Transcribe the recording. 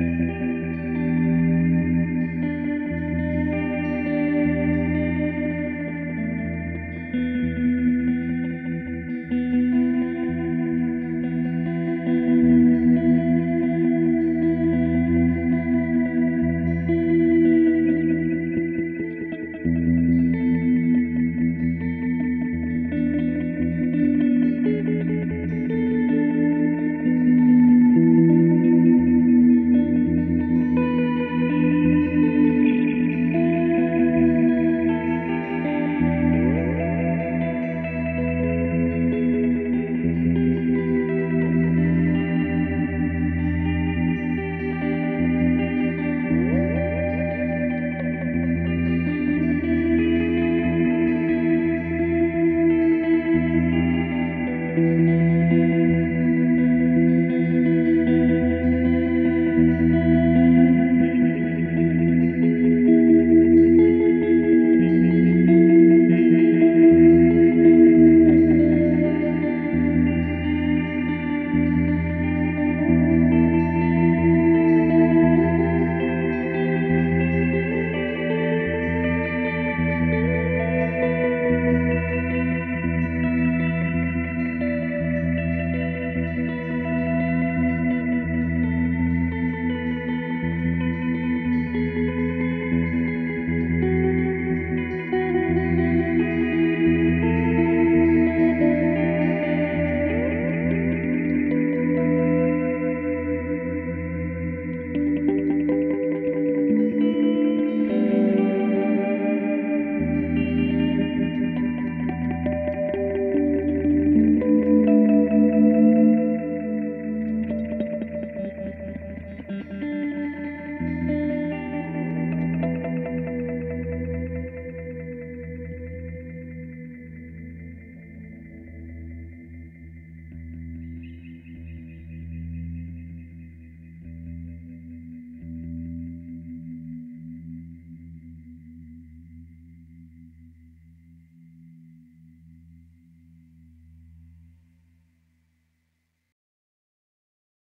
Música